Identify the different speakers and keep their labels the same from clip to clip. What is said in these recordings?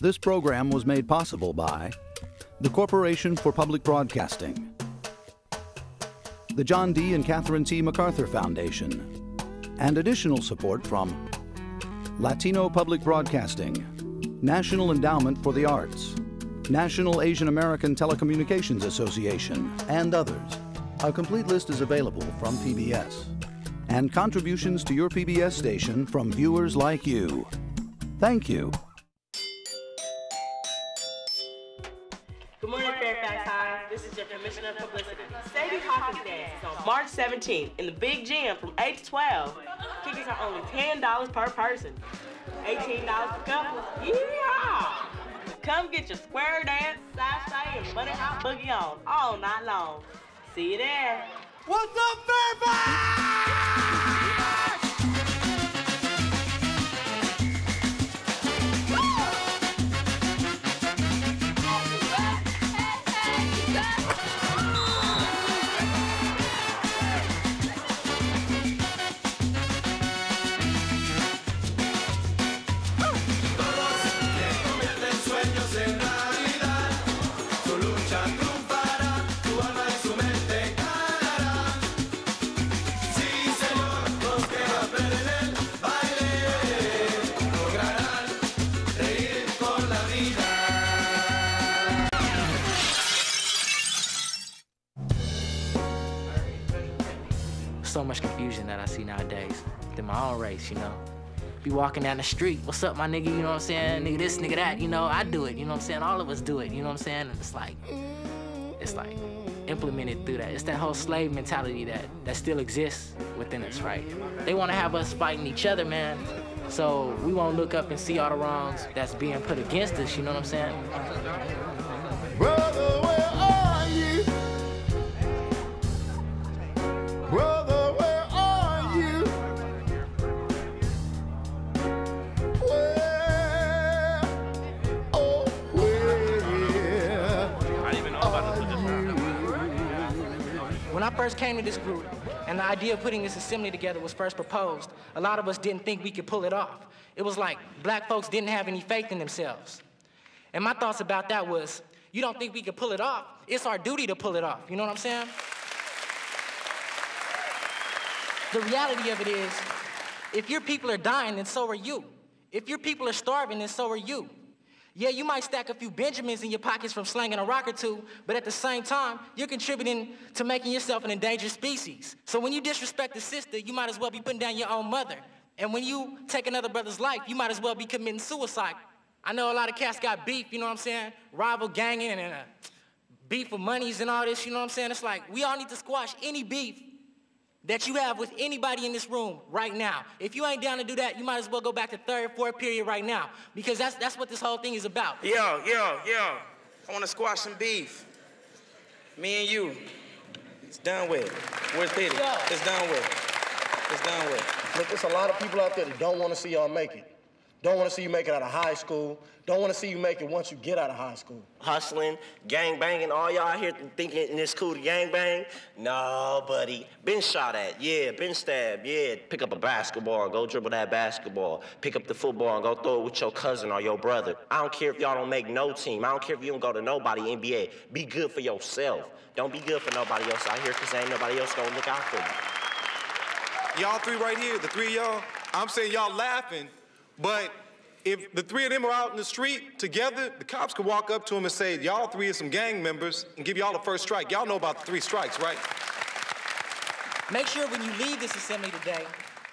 Speaker 1: This program was made possible by the Corporation for Public Broadcasting, the John D. and Catherine T. MacArthur Foundation, and additional support from Latino Public Broadcasting, National Endowment for the Arts, National Asian American Telecommunications Association, and others. A complete list is available from PBS. And contributions to your PBS station from viewers like you. Thank you.
Speaker 2: March 17th in the Big Gym from 8 to 12. Tickets are only $10 per person. $18 per couple. Yeah! Come get your square dance, sashay, and money hot boogie on all night long. See you there.
Speaker 3: What's up, Fairfax?
Speaker 4: See nowadays in my own race, you know. Be walking down the street, what's up, my nigga, you know what I'm saying? Nigga this, nigga that, you know, I do it, you know what I'm saying? All of us do it, you know what I'm saying? And it's like, it's like implemented through that. It's that whole slave mentality that, that still exists within us, right? They wanna have us fighting each other, man. So we won't look up and see all the wrongs that's being put against us, you know what I'm saying?
Speaker 3: Brother,
Speaker 4: first came to this group and the idea of putting this assembly together was first proposed, a lot of us didn't think we could pull it off. It was like black folks didn't have any faith in themselves. And my thoughts about that was, you don't think we could pull it off? It's our duty to pull it off. You know what I'm saying? The reality of it is, if your people are dying, then so are you. If your people are starving, then so are you. Yeah, you might stack a few Benjamins in your pockets from slanging a rock or two, but at the same time, you're contributing to making yourself an endangered species. So when you disrespect a sister, you might as well be putting down your own mother. And when you take another brother's life, you might as well be committing suicide. I know a lot of cats got beef, you know what I'm saying? Rival ganging and uh, beef for monies and all this, you know what I'm saying? It's like we all need to squash any beef that you have with anybody in this room right now. If you ain't down to do that, you might as well go back to third, fourth period right now because that's, that's what this whole thing is about.
Speaker 5: Yo, yo, yo. I want to squash some beef. Me and you. It's done with. Where's Petey?
Speaker 4: Yeah.
Speaker 5: It's done with. It's done with.
Speaker 6: Look, there's a lot of people out there that don't want to see y'all make it. Don't want to see you make it out of high school. Don't want to see you make it once you get out of high school.
Speaker 7: hustling, gang banging, all y'all out here thinking it's cool to gang bang? No, buddy. Been shot at, yeah. Been stabbed, yeah. Pick up a basketball and go dribble that basketball. Pick up the football and go throw it with your cousin or your brother. I don't care if y'all don't make no team. I don't care if you don't go to nobody NBA. Be good for yourself. Don't be good for nobody else out here because ain't nobody else gonna look out for you.
Speaker 8: Y'all three right here, the three of y'all, I'm saying y'all laughing, but if the three of them are out in the street together, the cops could walk up to them and say, y'all three are some gang members and give y'all the first strike. Y'all know about the three strikes, right?
Speaker 4: Make sure when you leave this assembly today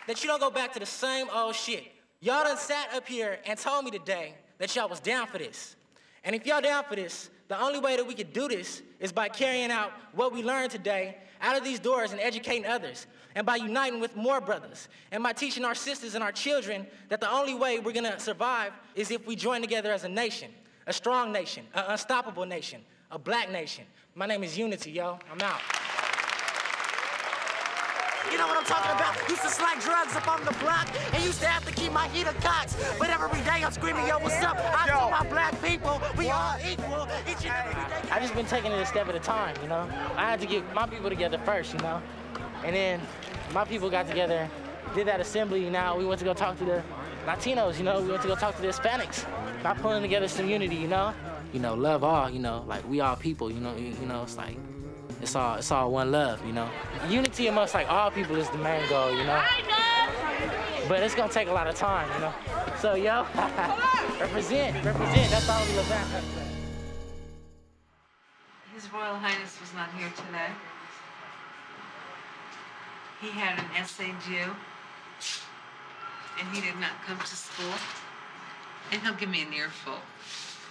Speaker 4: that you don't go back to the same old shit. Y'all done sat up here and told me today that y'all was down for this. And if y'all down for this, the only way that we could do this is by carrying out what we learned today out of these doors and educating others, and by uniting with more brothers, and by teaching our sisters and our children that the only way we're gonna survive is if we join together as a nation, a strong nation, an unstoppable nation, a black nation. My name is Unity, yo. I'm out.
Speaker 9: You know what I'm talking about? Used to slang drugs up on the block and used to have to keep my heater cocked. But every day I'm screaming, yo, what's up? I told my black people, we all equal. Each and every day.
Speaker 4: I just been taking it a step at a time, you know. I had to get my people together first, you know, and then my people got together, did that assembly. Now we went to go talk to the Latinos, you know, we went to go talk to the Hispanics about pulling together some unity, you know? You know, love all, you know, like we all people, you know, you know, it's like it's all it's all one love, you know. Unity amongst like all people is the main goal, you know. But it's gonna take a lot of time, you know. So yo, represent, represent, that's all we about.
Speaker 10: His Royal Highness was not here today. He had an essay due, and he did not come to school. And he'll give me an earful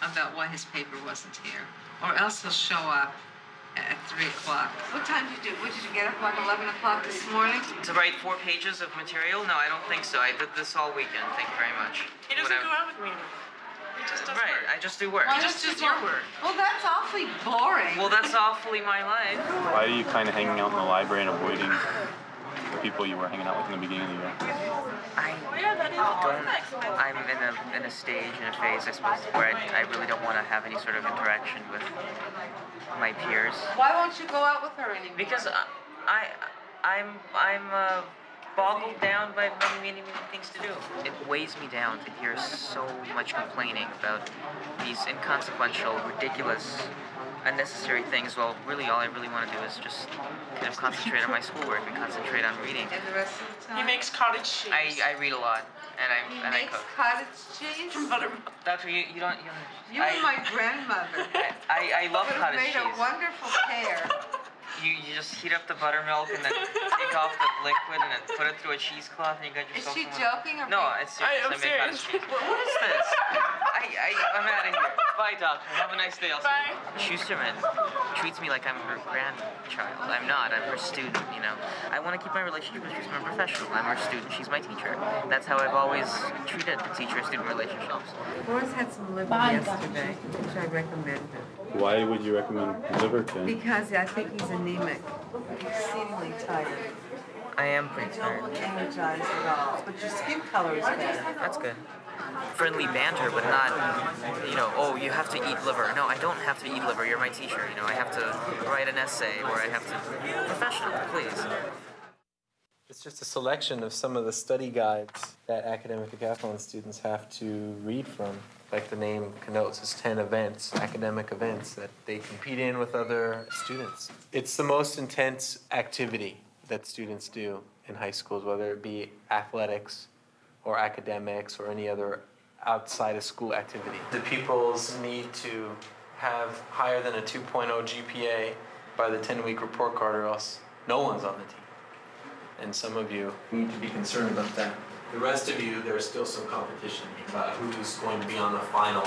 Speaker 10: about why his paper wasn't here. Or else he'll show up at 3 o'clock. What time did you do? What, did you get up like 11 o'clock this morning?
Speaker 11: To write four pages of material? No, I don't think so. I did this all weekend. Thank you very much.
Speaker 12: He doesn't
Speaker 11: Whatever.
Speaker 12: go out with me. He just does
Speaker 11: Right,
Speaker 12: work.
Speaker 11: I just do work.
Speaker 10: Why
Speaker 12: just
Speaker 10: don't
Speaker 12: does your work.
Speaker 10: Well, that's awfully boring.
Speaker 11: Well, that's awfully my life.
Speaker 13: Why are you kind of hanging out in the library and avoiding the people you were hanging out with in the beginning of the year?
Speaker 11: I don't. I'm in a in a stage in a phase, I suppose, where I, I really don't want to have any sort of interaction with my peers.
Speaker 10: Why won't you go out with her anymore?
Speaker 11: Because I, I I'm I'm uh, boggled down by many many many things to do. It weighs me down to hear so much complaining about these inconsequential, ridiculous, unnecessary things. Well, really, all I really want to do is just kind of concentrate on my schoolwork and concentrate on reading.
Speaker 10: And the rest of the time?
Speaker 12: He makes cottage cheese.
Speaker 11: I, I read a lot and I
Speaker 10: He
Speaker 11: and I
Speaker 10: makes
Speaker 11: cook.
Speaker 10: cottage cheese?
Speaker 11: Doctor, you, you don't you don't.
Speaker 10: You
Speaker 11: I,
Speaker 10: and my grandmother
Speaker 11: I, I love
Speaker 10: would have
Speaker 11: cottage
Speaker 10: made a wonderful pair.
Speaker 11: You, you just heat up the buttermilk and then take off the liquid and then put it through a cheesecloth and you got yourself.
Speaker 10: Is she
Speaker 11: some-
Speaker 10: joking or
Speaker 11: No, it's serious.
Speaker 12: I am
Speaker 11: make cottage
Speaker 12: serious.
Speaker 11: cheese. What, what is this? I, I, I'm out of here. Bye, doctor. Have a nice day. I'll
Speaker 12: Bye.
Speaker 11: Schusterman treats me like I'm her grandchild. I'm not. I'm her student, you know. I want to keep my relationship with Schusterman professional. I'm her student. She's my teacher. That's how I've always treated teacher-student relationships.
Speaker 10: Boris had some liver
Speaker 11: Bye,
Speaker 10: yesterday, which I recommended.
Speaker 13: Why would you recommend liver to him?
Speaker 10: Because I think he's anemic, exceedingly tired.
Speaker 11: I am pretty
Speaker 10: Not
Speaker 11: tired.
Speaker 10: energized at all. But your skin color is better.
Speaker 11: That's good. Friendly banter, but not, you know, oh, you have to eat liver. No, I don't have to eat liver. You're my teacher. You know, I have to write an essay or I have to. Professional, please.
Speaker 14: It's just a selection of some of the study guides that academic decathlon students have to read from. Like the name connotes, is 10 events, academic events that they compete in with other students. It's the most intense activity that students do in high schools, whether it be athletics or academics or any other outside of school activity. The pupils need to have higher than a 2.0 GPA by the 10 week report card, or else no one's on the team and some of you need to be concerned about that. The rest of you, there's still some competition about who's going to be on the final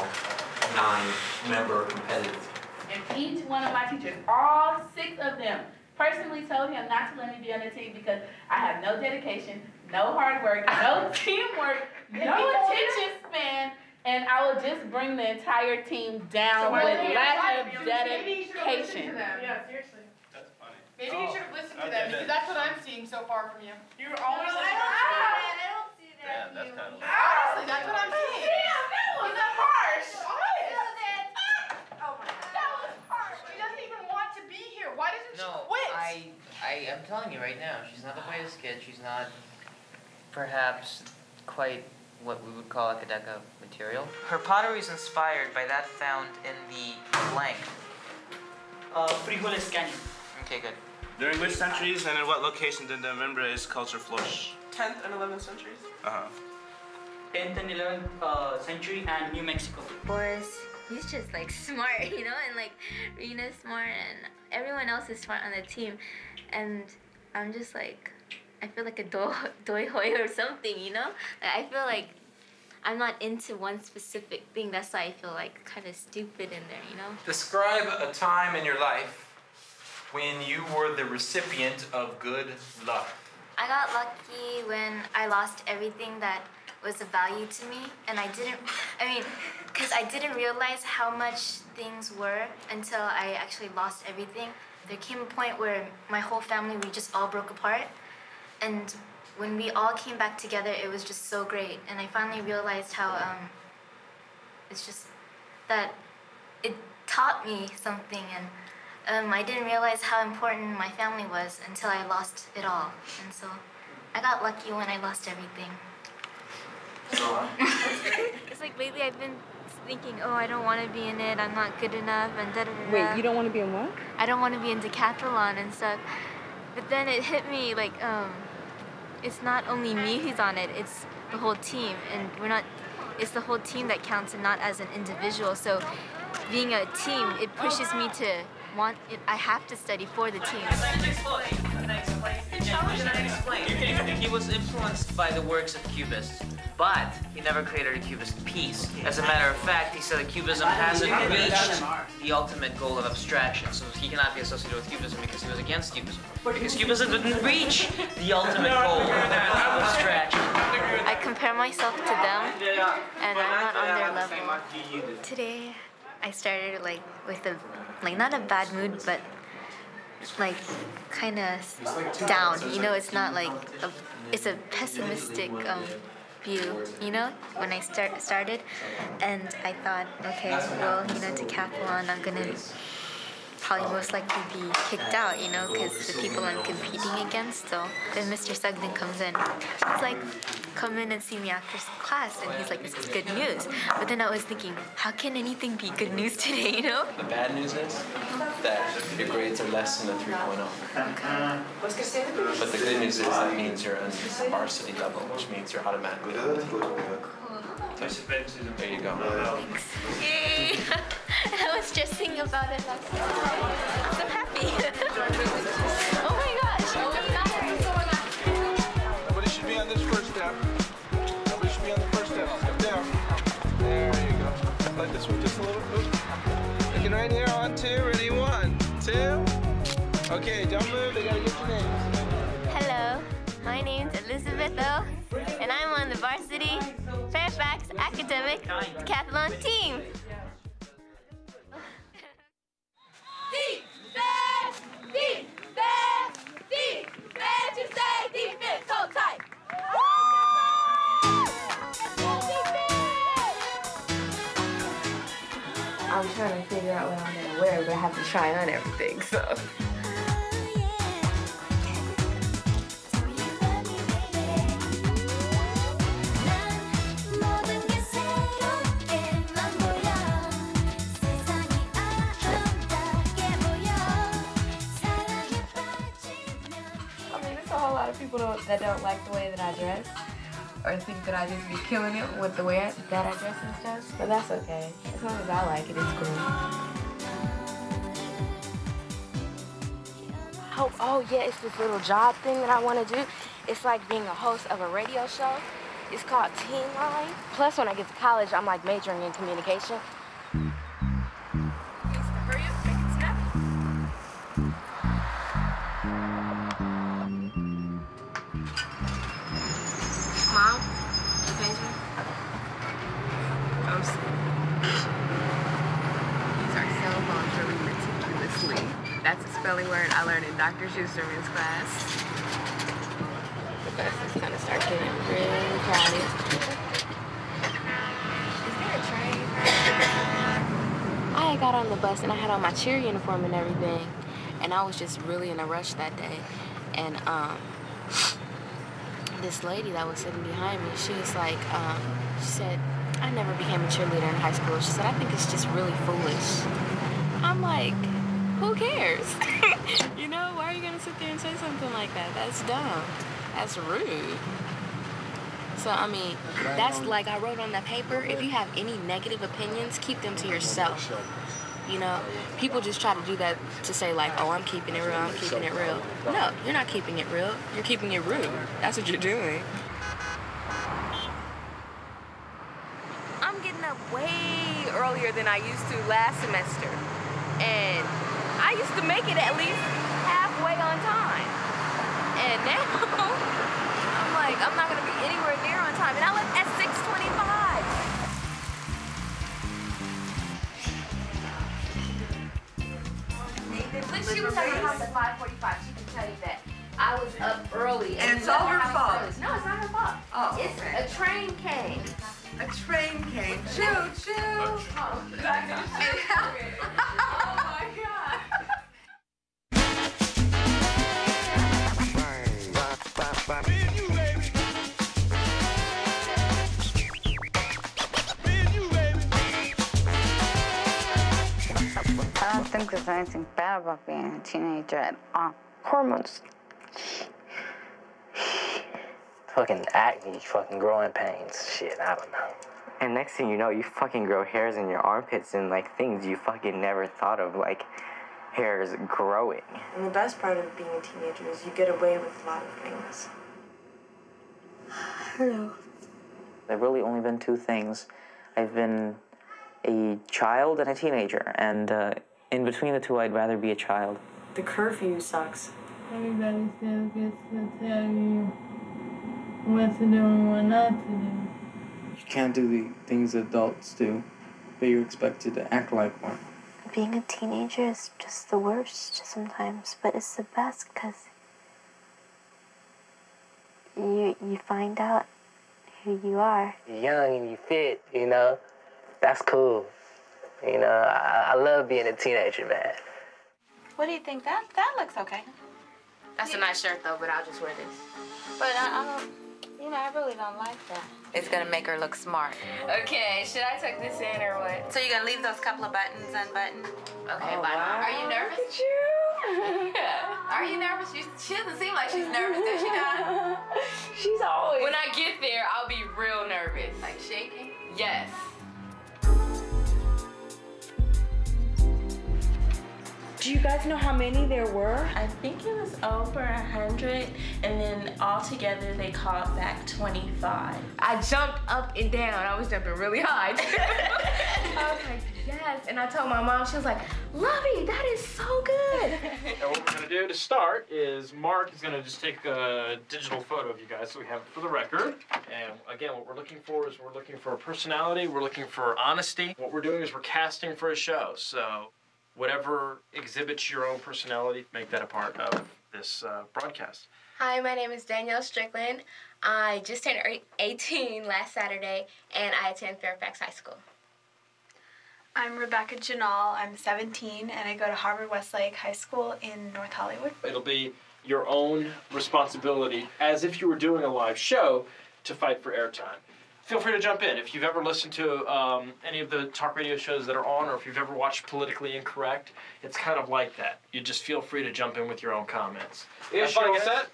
Speaker 14: nine-member competitive team.
Speaker 15: And each one of my teachers, all six of them, personally told him not to let me be on the team because I have no dedication, no hard work, no teamwork, no attention span, and I will just bring the entire team down
Speaker 16: So
Speaker 15: with lack of
Speaker 16: you should- maybe you should have listened to
Speaker 15: dedication.
Speaker 16: them. Yeah, seriously. That's funny. Maybe
Speaker 15: Oh,
Speaker 16: you should have listened to
Speaker 15: I
Speaker 16: them because
Speaker 15: that.
Speaker 16: that's what I'm seeing so far from you. You're always
Speaker 15: No, I
Speaker 16: listening.
Speaker 13: Yeah, that's kind of
Speaker 16: Honestly, that's what I'm seeing.
Speaker 15: Damn, that was
Speaker 16: He's
Speaker 15: harsh.
Speaker 16: honest. Oh my god. That was harsh. He doesn't even want to be here. Why doesn't
Speaker 11: No,
Speaker 16: she quit?
Speaker 11: I, I, I'm telling you right now, she's not the brightest kid. She's not, perhaps, quite what we would call academic material. Her pottery is inspired by that found in the blank.
Speaker 17: Uh, frijoles canyon.
Speaker 11: Okay, good.
Speaker 18: During which centuries and in what location did the Mimbres culture flourish?
Speaker 12: 10th and 11th centuries.
Speaker 18: Uh-huh.
Speaker 17: 10th and 11th uh, century and New Mexico.
Speaker 19: Boris, he's just like smart, you know, and like Rena's smart, and everyone else is smart on the team, and I'm just like, I feel like a do- doi hoi or something, you know. Like, I feel like I'm not into one specific thing. That's why I feel like kind of stupid in there, you know.
Speaker 14: Describe a time in your life when you were the recipient of good luck.
Speaker 19: I got lucky when I lost everything that was of value to me, and I didn't. I mean, because I didn't realize how much things were until I actually lost everything. There came a point where my whole family we just all broke apart, and when we all came back together, it was just so great. And I finally realized how um, it's just that it taught me something and. Um, I didn't realize how important my family was until I lost it all. And so I got lucky when I lost everything. it's like lately I've been thinking, oh, I don't want to be in it. I'm not good enough, and da da da.
Speaker 9: Wait, you don't want to be in what?
Speaker 19: I don't want to be in decathlon and stuff. But then it hit me like, um, it's not only me who's on it. It's the whole team, and we're not. It's the whole team that counts, and not as an individual. So, being a team, it pushes me to want. It, I have to study for the team.
Speaker 11: He was influenced by the works of Cubists, but he never created a Cubist piece. As a matter of fact, he said that Cubism hasn't reached the ultimate goal of abstraction, so he cannot be associated with Cubism because he was against Cubism. Because Cubism didn't reach the ultimate goal of abstraction.
Speaker 19: I compare myself to them, and I'm not on their level. Today, I started like with a like not a bad mood, but like kind of down. You know, it's not like a, it's a pessimistic um, view. You know, when I start started, and I thought, okay, well, you know, to decathlon, I'm gonna probably most likely be kicked out. You know, because the people I'm competing against. So then Mr. Sugden comes in. It's like, come in and see me after class, and he's like, this is good news. But then I was thinking, how can anything be good news today? You know?
Speaker 14: The bad news is that your grades are less than a 3.0. But the good news is that means you're on varsity level, which means you're automatically on the team. There you go.
Speaker 19: Yay! I was just thinking about it last night. So happy. Oh, oh my gosh.
Speaker 5: Nobody should be on this first step. Nobody should be on the first step. Step down. There you go. Like this one just a little bit. Looking right here on two. Ready? One, two. Okay, don't move. They gotta get your names.
Speaker 19: Hello, my name's Elizabeth O, and I'm on the varsity Fairfax Academic Decathlon team.
Speaker 20: I'm trying to figure out what I'm gonna wear, but I have to try on everything, so. Lot of people don't, that don't like the way that I dress, or think that I just be killing it with the way I, that I dress and stuff. But that's okay. As long as I like it, it's cool. Oh, oh yeah, it's this little job thing that I want to do. It's like being a host of a radio show. It's called Teen Line. Plus, when I get to college, I'm like majoring in communication. Dr. Schusterman's class. The bus is gonna start getting really crowded. Is there a train? I got on the bus and I had on my cheer uniform and everything, and I was just really in a rush that day. And um, this lady that was sitting behind me, she was like, um, she said, I never became a cheerleader in high school. She said, I think it's just really foolish. I'm like, who cares? you know, why are you gonna sit there and say something like that? That's dumb. That's rude. So, I mean, that's like I wrote on that paper. If you have any negative opinions, keep them to yourself. You know, people just try to do that to say, like, oh, I'm keeping it real, I'm keeping it real. No, you're not keeping it real. You're keeping it rude. That's what you're doing. I'm getting up way earlier than I used to last semester. And I used to make it at least halfway on time. And now, I'm like, I'm not gonna be anywhere near on time. And I left at 625. When she was at my house at 545, she can tell you that. I was up early.
Speaker 10: And
Speaker 20: we
Speaker 10: it's
Speaker 20: left
Speaker 10: all her fault.
Speaker 20: early. No, it's not her fault.
Speaker 10: Oh,
Speaker 20: it's
Speaker 10: okay.
Speaker 20: a train came.
Speaker 10: A train came. Choo choo.
Speaker 9: I don't think there's anything bad about being a teenager at all.
Speaker 21: Hormones. fucking acne, fucking growing pains. Shit, I don't know.
Speaker 22: And next thing you know, you fucking grow hairs in your armpits and like things you fucking never thought of, like hairs growing.
Speaker 23: And the best part of being a teenager is you get away with a lot of things.
Speaker 9: Hello.
Speaker 21: There've really only been two things. I've been a child and a teenager, and uh, in between the two, I'd rather be a child.
Speaker 23: The curfew sucks.
Speaker 24: Everybody still gets to tell you what to do and what not to do.
Speaker 25: You can't do the things adults do, but you're expected to act like one.
Speaker 26: Being a teenager is just the worst sometimes, but it's the best because you you find out who you are.
Speaker 21: You're young and you fit, you know. That's cool. You know, I, I love being a teenager, man.
Speaker 27: What do you think? That that looks okay.
Speaker 20: That's a nice shirt though, but I'll just wear this.
Speaker 27: But I, I don't, you know, I really don't like that.
Speaker 28: It's gonna make her look smart.
Speaker 20: Okay, should I tuck this in or what?
Speaker 28: So you're gonna leave those couple of buttons unbuttoned?
Speaker 20: Okay,
Speaker 28: Oh,
Speaker 20: bye.
Speaker 28: wow.
Speaker 20: Are you nervous?
Speaker 28: Are you nervous? She, she doesn't seem like she's nervous, does she not?
Speaker 20: She's always. When I get there, I'll be real nervous.
Speaker 28: Like shaking?
Speaker 20: Yes.
Speaker 12: Do you guys know how many there were? I think it was over a hundred, and then all together they called back 25.
Speaker 20: I jumped up and down. I was jumping really high. I was like, yes. And I told my mom, she was like, Lovey, that is so good.
Speaker 29: And what we're gonna do to start is Mark is gonna just take a digital photo of you guys so we have it for the record. And again, what we're looking for is we're looking for personality, we're looking for honesty. What we're doing is we're casting for a show. So whatever exhibits your own personality, make that a part of this uh, broadcast.
Speaker 20: Hi, my name is Danielle Strickland. I just turned 18 last Saturday, and I attend Fairfax High School.
Speaker 16: I'm Rebecca Janal. I'm 17 and I go to Harvard Westlake High School in North Hollywood.
Speaker 29: It'll be your own responsibility, as if you were doing a live show, to fight for airtime. Feel free to jump in. If you've ever listened to um, any of the talk radio shows that are on, or if you've ever watched Politically Incorrect, it's kind of like that. You just feel free to jump in with your own comments. Ish, you all set?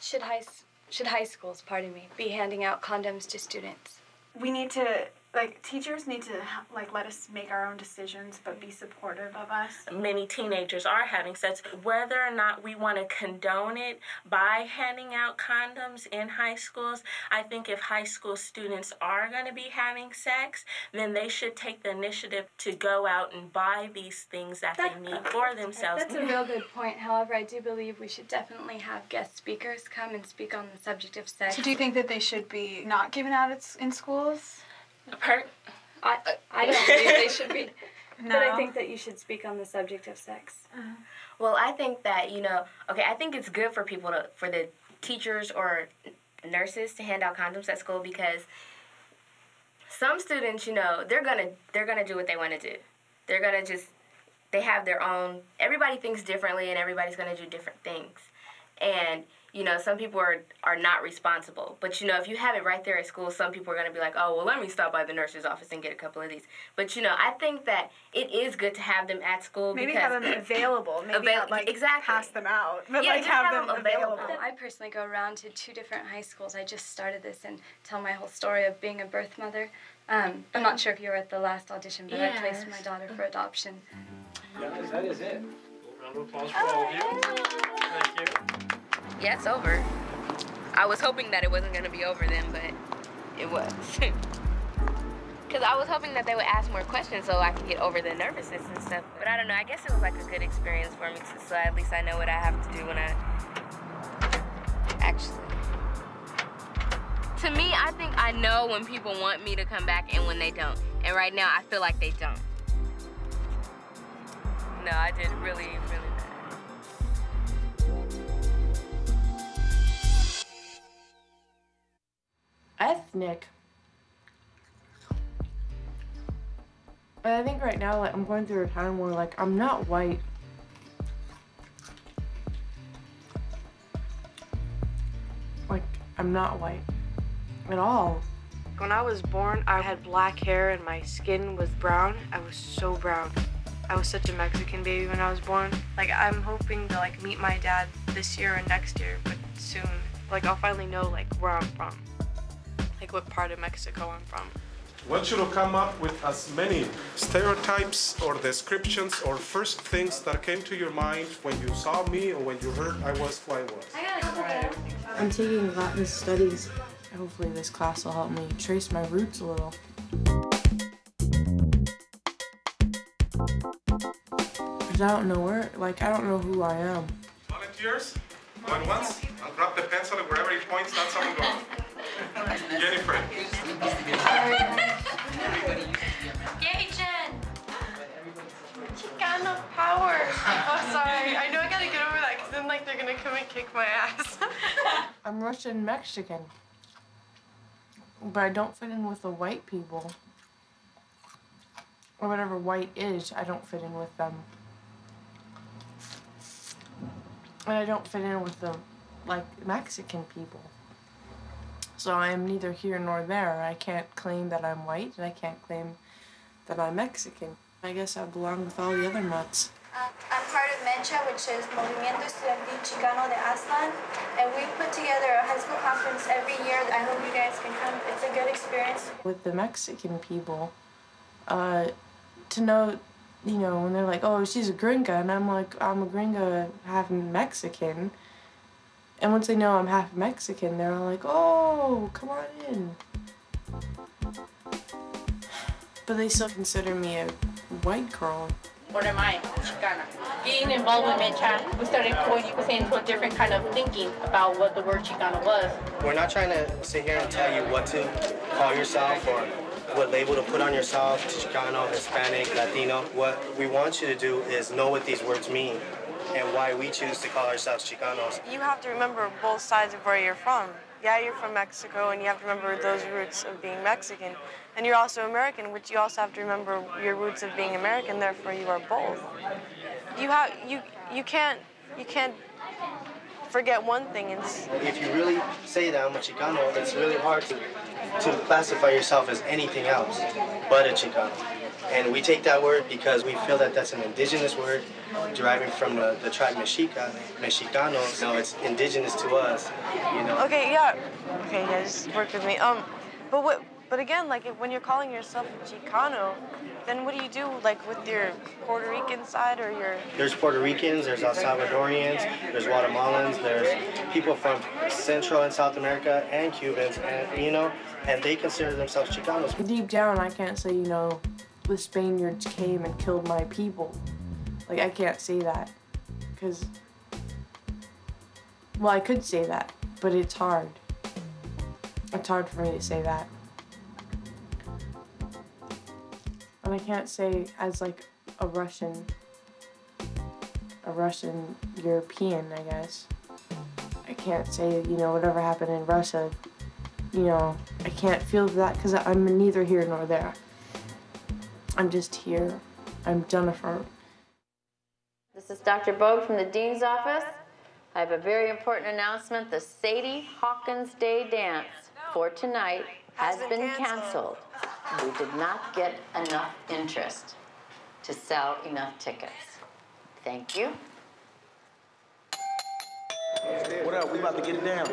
Speaker 30: Should high should high schools, pardon me, be handing out condoms to students?
Speaker 16: We need to like teachers need to like let us make our own decisions but be supportive of us.
Speaker 12: Many teenagers are having sex. Whether or not we want to condone it by handing out condoms in high schools, I think if high school students are going to be having sex, then they should take the initiative to go out and buy these things that they need for themselves.
Speaker 30: That's a real good point. However, I do believe we should definitely have guest speakers come and speak on the subject of sex.
Speaker 16: So do you think that they should be not given out in schools?
Speaker 30: I, I don't believe they should be. No. But I think that you should speak on the subject of sex. Uh-huh.
Speaker 20: Well, I think that you know, okay, I think it's good for people to, for the teachers or nurses to hand out condoms at school because some students, you know, they're gonna they're gonna do what they want to do. They're gonna just they have their own. Everybody thinks differently, and everybody's gonna do different things. And you know, some people are are not responsible. But you know, if you have it right there at school, some people are gonna be like, oh, well, let me stop by the nurse's office and get a couple of these. But you know, I think that it is good to have them at school
Speaker 16: Maybe
Speaker 20: because
Speaker 16: have them available. Maybe
Speaker 20: Avail-
Speaker 16: not like
Speaker 20: exactly.
Speaker 16: pass them out, but
Speaker 30: Yeah,
Speaker 16: like
Speaker 30: just
Speaker 16: have,
Speaker 30: have
Speaker 16: them
Speaker 30: them
Speaker 16: available.
Speaker 30: I personally go around to two different high schools. I just started this and tell my whole story of being a birth mother. Um, I'm not sure if you were at the last audition, but I placed my daughter for adoption.
Speaker 29: Guys, that is it. Round of applause for all of you. Thank you.
Speaker 20: Yeah, it's over. I was hoping that it wasn't gonna be over then, but it was. Cause I was hoping that they would ask more questions so I could get over the nervousness and stuff. But I don't know. I guess it was like a good experience for me, so uh, at least I know what I have to do when I actually. To me, I think I know when people want me to come back and when they don't. And right now, I feel like they don't. No, I did really, really
Speaker 31: ethnic. But I think right now, like, I'm going through a time where, like, I'm not white. Like, I'm not white at all.
Speaker 32: When I was born, I had black hair and my skin was brown. I was so brown.
Speaker 31: I was such a Mexican baby when I was born. Like I'm hoping to like meet my dad this year or next year, but soon. Like I'll finally know like where I'm from. Like what part of Mexico I'm from.
Speaker 8: want you to come up with as many stereotypes or descriptions or first things that came to your mind when you saw me or when you heard I was who I was.
Speaker 31: I I'm taking Latin studies. Hopefully this class will help me trace my roots a little. Cause I don't know where, like I don't know who I am.
Speaker 8: Volunteers, going once, I'll grab the pencil and wherever he points, that's how I'm Jennifer.
Speaker 32: Gaijin!
Speaker 31: Chicano power. Oh, sorry. I know I gotta get over that because then like they're gonna come and kick my ass. I'm Russian Mexican, but I don't fit in with the white people. Or whatever white is, I don't fit in with them. And I don't fit in with the like Mexican people. So I am neither here nor there. I can't claim that I'm white, and I can't claim that I'm Mexican. I guess I belong with all the other nuts.
Speaker 26: Uh, I'm part of MECHA, which is Movimiento Estudiantil Chicano de Aztlan, and we put together a high school conference every year. I hope you guys can come. It's a good experience.
Speaker 31: With the Mexican people, uh, to know, you know, when they're like, oh, she's a gringa, and I'm like, I'm a gringa, half Mexican. And once they know I'm half Mexican, they're all like, oh, come on in. But they still consider me a white girl.
Speaker 15: What am I? Chicana. Getting involved with Mecha, we started going into a different kind of thinking about what the word Chicano was.
Speaker 33: We're not trying to sit here and tell you what to call yourself or what label to put on yourself, Chicano, Hispanic, Latino. What we want you to do is know what these words mean and why we choose to call ourselves Chicanos.
Speaker 31: You have to remember both sides of where you're from. Yeah, you're from Mexico, and you have to remember those roots of being Mexican. And you're also American, which you also have to remember your roots of being American. Therefore, you are both. You have you you can't you can't forget one thing. And
Speaker 33: If you really say that I'm a Chicano, it's really hard to, to classify yourself as anything else but a Chicano. And we take that word because we feel that that's an indigenous word deriving from the, the tribe Mexica, Mexicano. So it's indigenous to us, you know.
Speaker 31: Okay, yeah. Okay, yeah, just work with me. Um, but what? But again, like if, when you're calling yourself a Chicano, then what do you do, like with your Puerto Rican side or your?
Speaker 33: There's Puerto Ricans, there's El Salvadorians, there's Guatemalans, there's people from Central and South America and Cubans, and you know, and they consider themselves Chicanos.
Speaker 31: Deep down, I can't say you know, the Spaniards came and killed my people. Like I can't say that, because. Well, I could say that, but it's hard. It's hard for me to say that. And I can't say as like a Russian, a Russian European, I guess. I can't say, you know, whatever happened in Russia, you know, I can't feel that because I'm neither here nor there. I'm just here. I'm Jennifer.
Speaker 34: This is Dr. Bogue from the Dean's Office. I have a very important announcement. The Sadie Hawkins Day Dance for tonight has been canceled. We did not get enough interest to sell enough tickets. Thank you.
Speaker 5: What up? We about to get it down.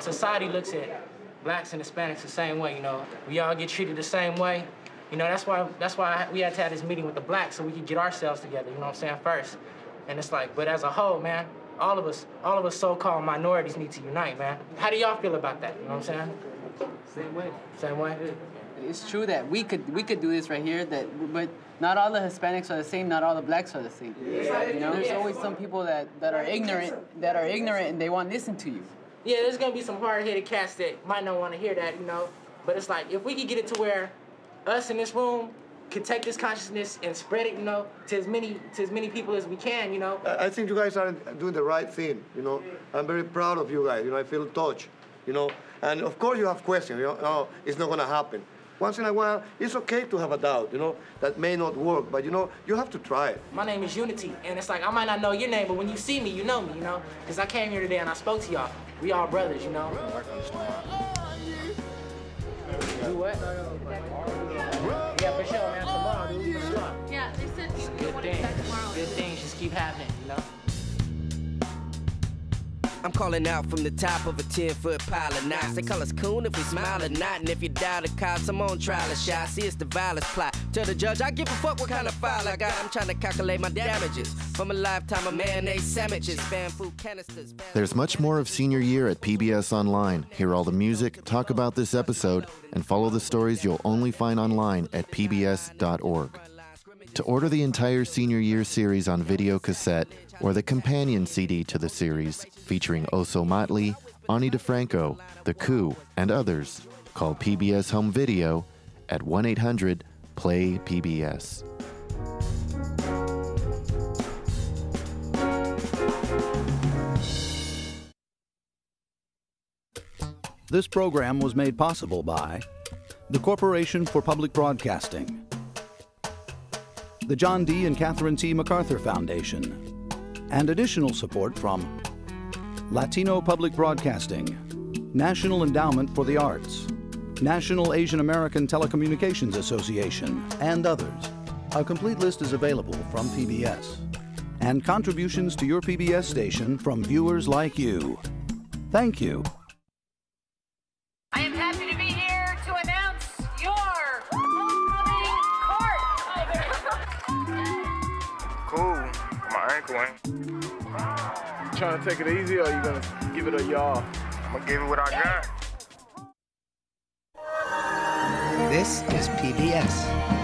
Speaker 4: Society looks at blacks and Hispanics the same way, you know. We all get treated the same way. You know, that's why that's why we had to have this meeting with the blacks so we could get ourselves together, you know what I'm saying, first. And it's like, but as a whole, man, all of us, all of us so-called minorities need to unite, man. How do y'all feel about that? You know what I'm saying?
Speaker 35: Same way.
Speaker 4: Same way.
Speaker 35: It's true that we could we could do this right here. That but not all the Hispanics are the same. Not all the blacks are the same. You know, there's always some people that, that are ignorant that are ignorant and they won't listen to you.
Speaker 4: Yeah, there's gonna be some hard-headed cats that might not want to hear that, you know. But it's like if we could get it to where us in this room could take this consciousness and spread it, you know, to as many to as many people as we can, you know.
Speaker 6: I I think you guys are doing the right thing. You know, I'm very proud of you guys. You know, I feel touched. You know, and of course you have questions. You know, no, it's not gonna happen. Once in a while, it's okay to have a doubt. You know, that may not work, but you know, you have to try it.
Speaker 4: My name is Unity, and it's like I might not know your name, but when you see me, you know me, you know, because I came here today and I spoke to y'all. We all brothers, you know. Do what? Keep having it, you know.
Speaker 36: I'm calling out from the top of a 10 foot pile of knots. They call us coon if we smile or not. And if you doubt the cops, I'm on trial or shot. See, it's the violence plot. Tell the judge, I give a fuck what kind of file I got. I'm trying to calculate my damages from a lifetime of mayonnaise sandwiches, fan food canisters.
Speaker 37: There's much more of senior year at PBS Online. Hear all the music, talk about this episode, and follow the stories you'll only find online at pbs.org. To order the entire senior year series on video cassette or the companion CD to the series featuring Ozomatli, Ani DiFranco, The Coup, and others, call PBS Home Video at 1 800 Play PBS.
Speaker 1: This program was made possible by the Corporation for Public Broadcasting, the John D. and Catherine T. MacArthur Foundation, and additional support from Latino Public Broadcasting, National Endowment for the Arts, National Asian American Telecommunications Association, and others. A complete list is available from PBS. And contributions to your PBS station from viewers like you. Thank you.
Speaker 38: Cool. My.
Speaker 5: Trying to take it easy, or you gonna give it a y'all?
Speaker 38: I'm gonna give it what I got.
Speaker 9: This is PBS.